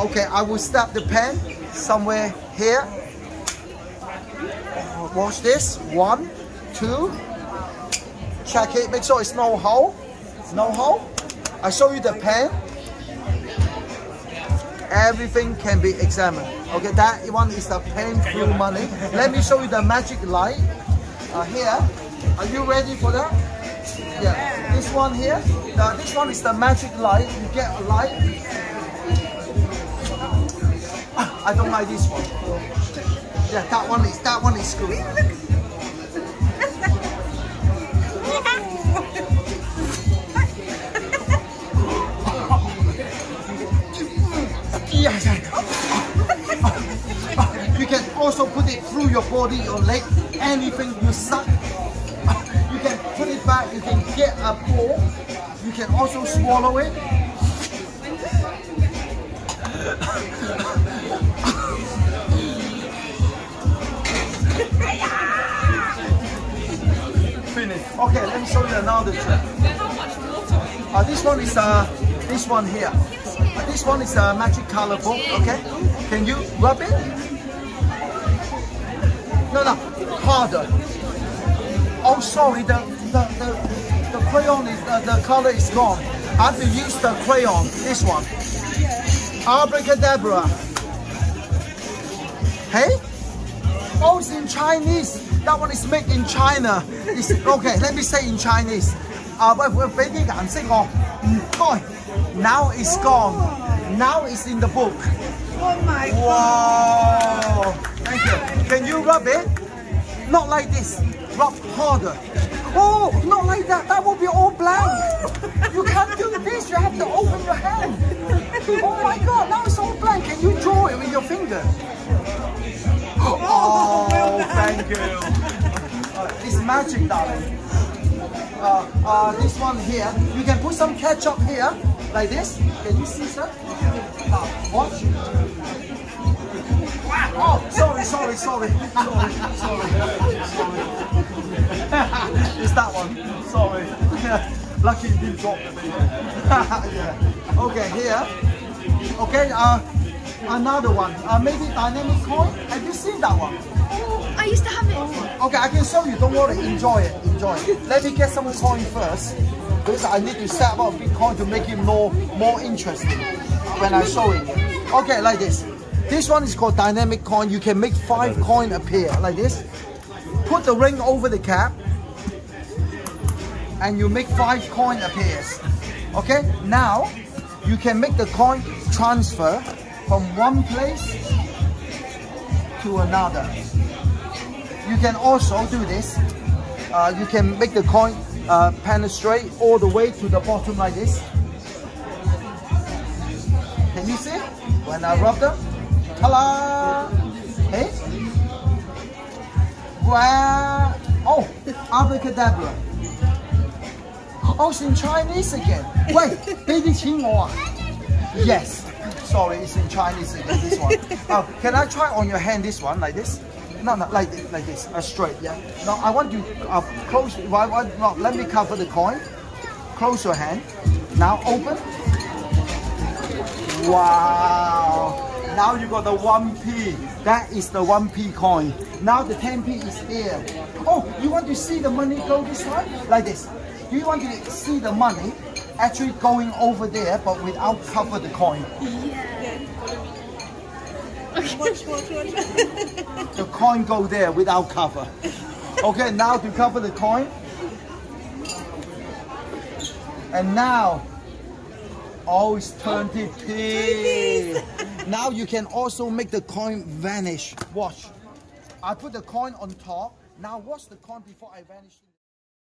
Okay, I will start the pen somewhere here. Watch this. One, two. Check it. Make sure it's no hole. No hole. I show you the pen. Everything can be examined. Okay, that one is the pen through money. Let me show you the magic light. Uh, here. Are you ready for that? Yeah. This one here. Uh, this one is the magic light. You get a light. I don't like this one. Yeah, that one is that one is good. Yeah. You can also put it through your body, your leg, anything you suck. You can put it back, you can get a ball. You can also swallow it. Finish. Okay, let me show you another trick. Uh, this one is uh, this one here. Uh, this one is a magic color book. Okay, can you rub it? No, no, harder. Oh, sorry, the the the, the crayon is uh, the color is gone. I have to use the crayon. This one. Abracadabra. Hey? Oh, it's in Chinese. That one is made in China. It's, okay, let me say in Chinese. Uh, wait, wait, wait, wait, wait, Now it's gone. Now it's in the book. Oh my wow. God. Thank you. Can you rub it? Not like this. Rub harder. Oh, not like that. That will be all black. Thank you. Uh, it's magic, darling. Uh, uh, this one here, you can put some ketchup here, like this. Can you see, sir? Uh, watch. Oh, sorry, sorry, sorry, sorry, sorry, it's that one. Sorry. Lucky you didn't drop yeah. Okay, here. Okay, uh, another one. Uh, maybe dynamic coin. Have you seen that one? I used to have it. Okay, I can show you. Don't worry. Enjoy it. Enjoy it. Let me get some coin first. Because I need to set up a big coin to make it more, more interesting when I show it. Okay, like this. This one is called dynamic coin. You can make five coin appear like this. Put the ring over the cap. And you make five coin appears. Okay, now you can make the coin transfer from one place to another. You can also do this. Uh, you can make the coin uh, penetrate all the way to the bottom like this. Can you see? When I rub them, hello. Hey? Wow! Oh, abracadabra. Oh, it's in Chinese again. Wait, baby Qinghua. Yes. Sorry, it's in Chinese again, this one. Uh, can I try on your hand this one, like this? No, no, like, this, like this, uh, straight, yeah. No, I want you uh, close, why, why, no, let me cover the coin. Close your hand. Now open. Wow. Now you got the 1p. That is the 1p coin. Now the 10p is here. Oh, you want to see the money go this way? Like this. You want to see the money actually going over there, but without cover the coin. The coin go there without cover. Okay, now to cover the coin. And now, oh, it's 20p. Now you can also make the coin vanish. Watch. I put the coin on top. Now watch the coin before I vanish.